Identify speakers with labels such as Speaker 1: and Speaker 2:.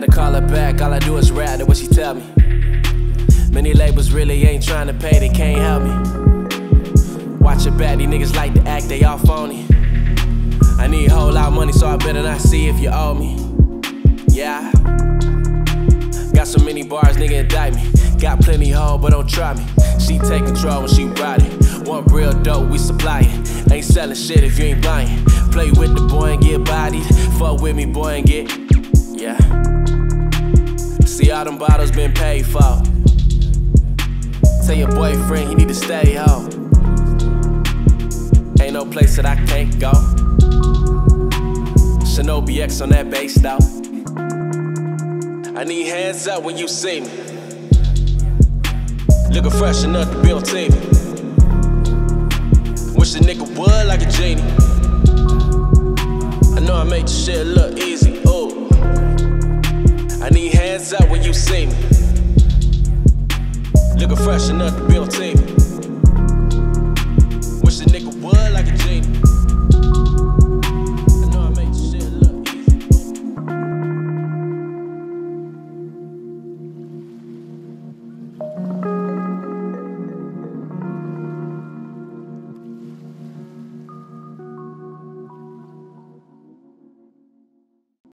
Speaker 1: back, all I do is rap, that's what she tell me. Many labels really ain't trying to pay, they can't help me. Watch it back, these niggas like to act, they all phony. I need a whole lot of money, so I better not see if you owe me. Yeah. Got so many bars, nigga indict me. Got plenty hoe, but don't try me. She take control when she ride it. Want real dope, we supply it. Ain't selling shit if you ain't buying. Play with the boy and get bodied. Fuck with me, boy, and get. See, all them bottles been paid for. Tell your boyfriend he need to stay home. Ain't no place that I can't go. Shinobi X on that bass though. I need hands up when you see me. Looking fresh enough to build team. Wish a nigga would like a genie. Hands up when you see me. Looking fresh enough to build team.